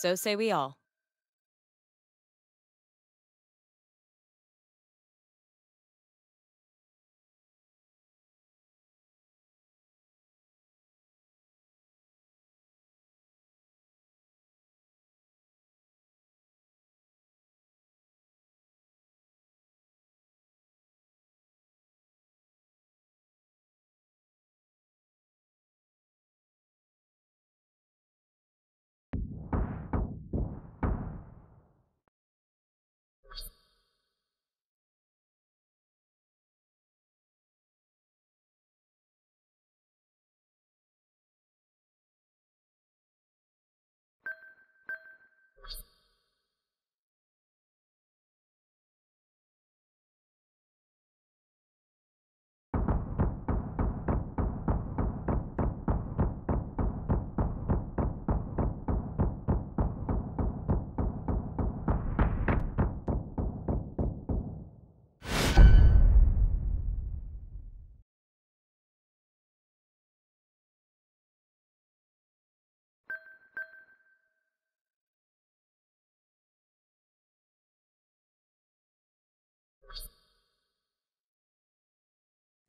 So say we all.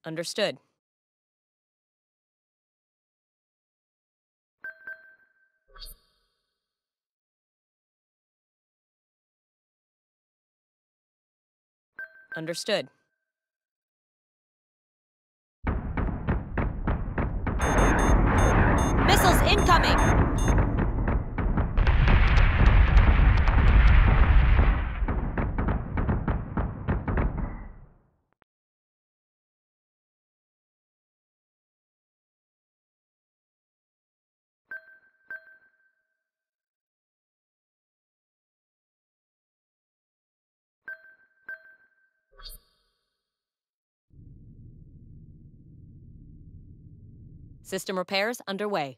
Understood. Understood. Missiles incoming! System repairs underway.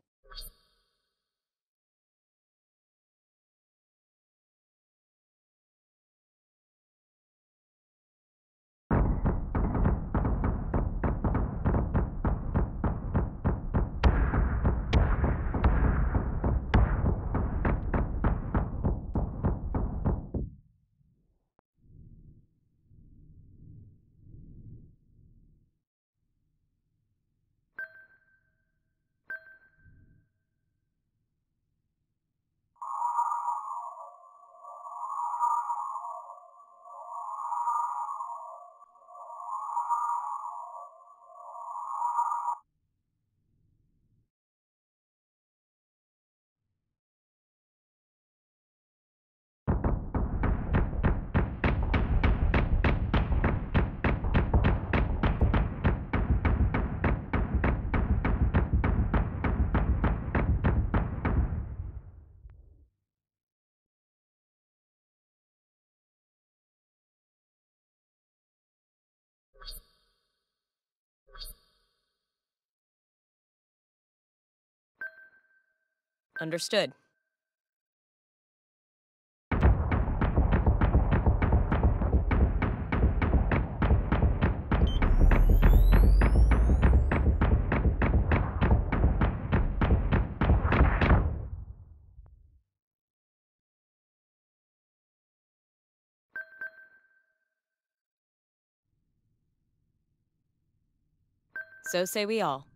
Understood. So say we all.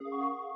You